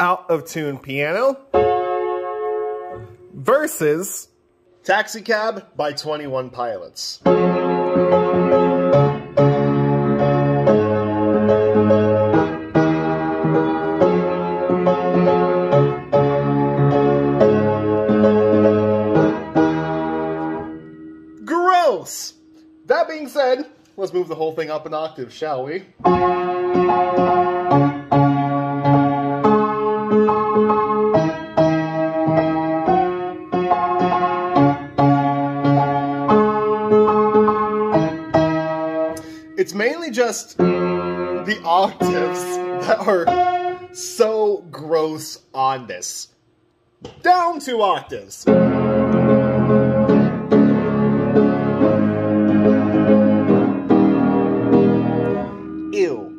out of tune piano versus Taxi Cab by 21 Pilots. Gross! That being said, let's move the whole thing up an octave, shall we? It's mainly just the octaves that are so gross on this. Down two octaves. Ew.